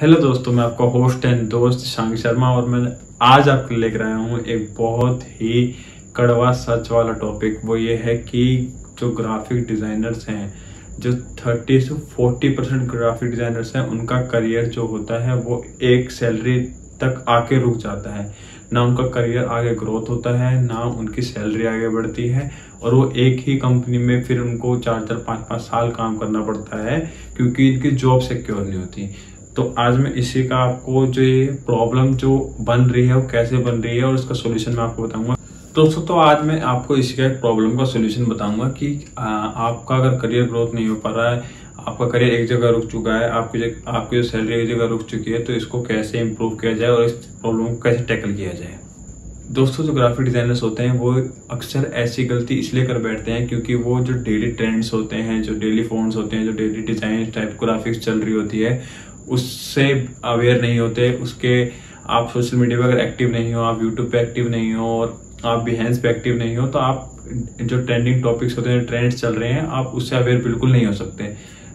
Hello दोस्तों, मैं आपका होस्ट एंड दोस्त शांग शर्मा और मैं आज आपके लेकर आया हूँ एक बहुत ही कड़वा सच वाला टॉपिक वो ये है कि जो ग्राफिक डिजाइनर्स हैं, जो 30 से 40 परसेंट ग्राफिक डिजाइनर्स हैं, उनका करियर जो होता है, वो एक सैलरी तक आके रुक जाता है। ना उनका करियर आगे ग्रोथ होता है, ना उनकी सैलरी आगे बढ़ती है और वो एक ही कंपनी में फिर उनको चार चार, पाँच पाँच साल काम करना पड़ता है, क्योंकि इनकी जॉब सिक्योर नहीं होती। तो आज मैं इसी का आपको जो ये प्रॉब्लम जो बन रही है वो कैसे बन रही है और उसका सोल्यूशन मैं आपको बताऊँगा। दोस्तों तो आज मैं आपको इसी का प्रॉब्लम का सोल्यूशन बताऊँगा कि आ, आपका अगर करियर ग्रोथ नहीं हो पा रहा है आपका करियर एक जगह रुक चुका है आपकी आपकी जो सैलरी एक जगह रुक चुकी है तो इसको कैसे इम्प्रूव किया जाए और इस प्रॉब्लम को कैसे टैकल किया जाए। दोस्तों जो ग्राफिक डिजाइनर्स होते हैं वो अक्सर ऐसी गलती इसलिए कर बैठते हैं क्योंकि वो जो डेली ट्रेंड्स होते हैं जो डेली फोन्स होते हैं जो डेली डिज़ाइन टाइप ग्राफिक्स चल रही होती है उससे अवेयर नहीं होते, उसके आप सोशल मीडिया पर अगर एक्टिव नहीं हो, आप यूट्यूब पे एक्टिव नहीं हो और आप बिहेंस पे एक्टिव नहीं हो तो आप जो ट्रेंडिंग टॉपिक्स होते हैं ट्रेंड्स चल रहे हैं, आप उससे अवेयर बिल्कुल नहीं हो सकते।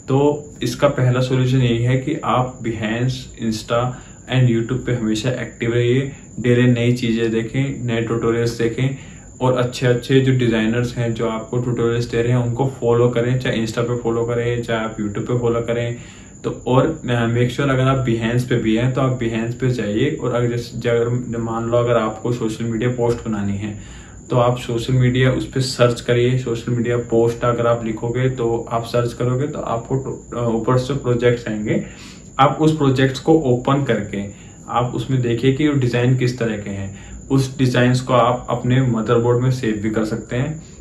तो इसका पहला सोल्यूशन यही है कि आप बिहेंस इंस्टा एंड यूट्यूब पे हमेशा एक्टिव रहिए डेली नई चीज़ें देखें, नए ट्यूटोरियल्स देखें और अच्छे अच्छे जो डिज़ाइनर्स हैं, जो आपको ट्यूटोरियल्स दे रहे हैं, उनको फॉलो करें, चाहे इंस्टा पे फॉलो करें, चाहे आप यूट्यूब पे फॉलो करें तो और मेक श्योर अगर आप बिहेंस पे भी हैं तो आप बिहेंस पे जाइए और अगर अगर मान लो अगर आपको सोशल मीडिया पोस्ट बनानी है तो आप सोशल मीडिया उस पर सर्च करिए। सोशल मीडिया पोस्ट अगर आप लिखोगे तो आप सर्च करोगे तो आपको ऊपर से प्रोजेक्ट्स आएँगे। आप उस प्रोजेक्ट्स को ओपन करके, आप उसमें देखिए कि वो डिज़ाइन किस तरह के हैं। उस डिज़ाइंस को आप अपने मदरबोर्ड में सेव भी कर सकते हैं।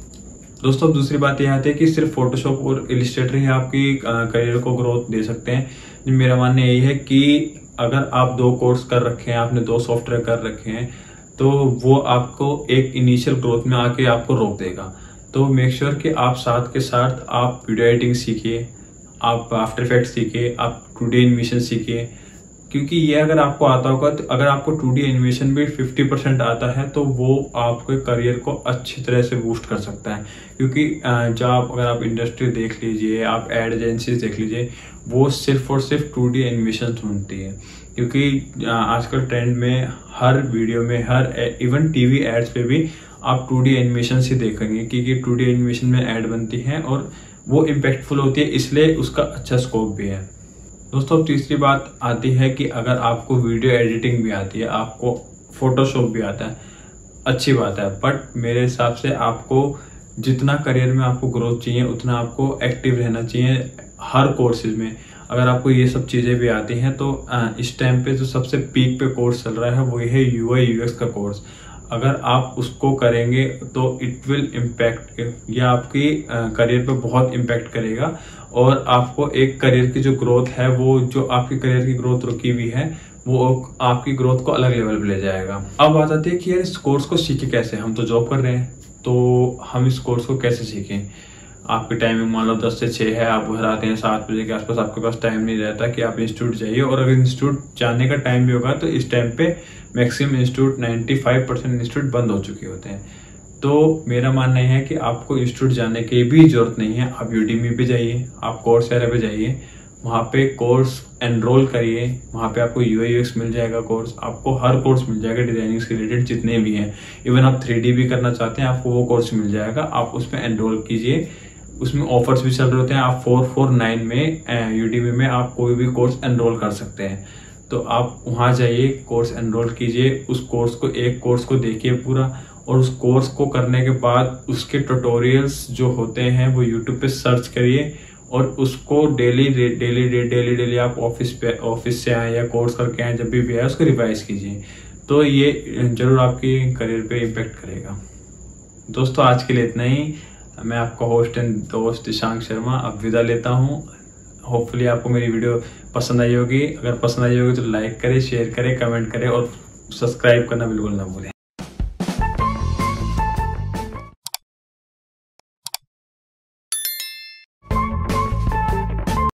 दोस्तों, अब दूसरी बात यह आती है कि सिर्फ़ फोटोशॉप और इलिस्ट्रेटर ही आपकी करियर को ग्रोथ दे सकते हैं। मेरा मानना यही है कि अगर आप दो कोर्स कर रखे हैं, आपने दो सॉफ्टवेयर कर रखे हैं तो वो आपको एक इनिशियल ग्रोथ में आके आपको रोक देगा। तो मेक श्योर sure कि आप साथ के साथ आप वीडियो एडिटिंग सीखिए, आप आफ्टर इफ़ेक्ट सीखिए, आप टूडे एनिमेशन सीखिए क्योंकि ये अगर आपको आता होगा तो अगर आपको टू डी एनिमेशन भी 50 परसेंट आता है तो वो आपके करियर को अच्छी तरह से बूस्ट कर सकता है। क्योंकि जब आप अगर आप इंडस्ट्री देख लीजिए, आप एड एजेंसीज देख लीजिए, वो सिर्फ़ और सिर्फ़ टू डी एनिमेशन ढूंढती है। क्योंकि आजकल ट्रेंड में हर वीडियो में, हर इवन टीवी एड्स पे भी आप टू डी एनिमेशन ही देखेंगे, क्योंकि टू डी एनिमेशन में एड बनती है और वो इम्पेक्टफुल होती है, इसलिए उसका अच्छा स्कोप भी है। दोस्तों, अब तीसरी बात आती है कि अगर आपको वीडियो एडिटिंग भी आती है, आपको फोटोशॉप भी आता है, अच्छी बात है। बट मेरे हिसाब से आपको जितना करियर में आपको ग्रोथ चाहिए, उतना आपको एक्टिव रहना चाहिए हर कोर्सेज में। अगर आपको ये सब चीज़ें भी आती हैं तो इस टाइम पे जो सबसे पीक पे कोर्स चल रहा है वही है यू आई का कोर्स अगर आप उसको करेंगे तो इट विल इम्पैक्ट ये आपकी करियर पे बहुत इम्पैक्ट करेगा और आपको एक करियर की जो ग्रोथ है, वो जो आपकी करियर की ग्रोथ रुकी हुई है, वो आपकी ग्रोथ को अलग लेवल पे ले जाएगा। अब बात आती है कि यार इस कोर्स को सीखे कैसे? हम तो जॉब कर रहे हैं तो हम इस कोर्स को कैसे सीखें? आपकी टाइमिंग मान लो दस से छः है, आप घर आते हैं सात बजे के आसपास, आपके पास टाइम नहीं रहता कि आप इंस्टीट्यूट जाइए। और अगर इंस्टीट्यूट जाने का टाइम भी होगा तो इस टाइम पे मैक्सिमम इंस्टीट्यूट 95 परसेंट इंस्टीट्यूट बंद हो चुके होते हैं। तो मेरा मानना है कि आपको इंस्टीट्यूट जाने की भी ज़रूरत नहीं है। आप यूडीमी पे जाइए, आप कोर्स एरा पे जाइए, वहाँ पे कोर्स एनरोल करिए, वहाँ पे आपको यू आई मिल जाएगा कोर्स आपको हर कोर्स मिल जाएगा डिज़ाइनिंग से रिलेटेड जितने भी हैं। इवन आप थ्री भी करना चाहते हैं, आपको वो कोर्स मिल जाएगा। आप उसमें एनरोल कीजिए। उसमें ऑफर्स भी चल रहे होते हैं। आप फोर फोर नाइन में यूडीमी में आप कोई भी कोर्स एनरोल कर सकते हैं। तो आप वहाँ जाइए कोर्स एनरोल कीजिए, उस कोर्स को, एक कोर्स को देखिए पूरा और उस कोर्स को करने के बाद उसके ट्यूटोरियल्स जो होते हैं वो यूट्यूब पे सर्च करिए और उसको डेली डेली डेली डेली आप ऑफ़िस पे ऑफ़िस से आए या कोर्स करके आए, जब भी भी आए, उसको रिवाइज कीजिए। तो ये ज़रूर आपकी करियर पे इम्पेक्ट करेगा। दोस्तों, आज के लिए इतना ही। मैं आपका होस्ट एंड दोस्त ईशांक शर्मा, अब विदा लेता हूँ। होपफुली आपको मेरी वीडियो पसंद आई होगी। अगर पसंद आई होगी तो लाइक करें शेयर करें कमेंट करें और सब्सक्राइब करना बिल्कुल ना भूलें।